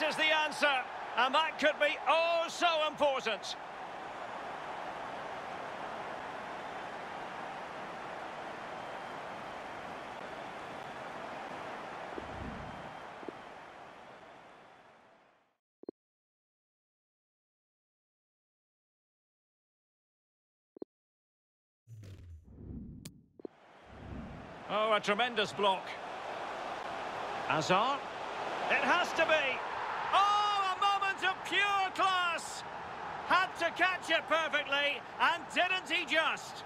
Yes is the answer. And that could be oh so important. Oh, a tremendous block. Hazard. It has to be. Oh, a moment of pure class. Had to catch it perfectly, and didn't he just?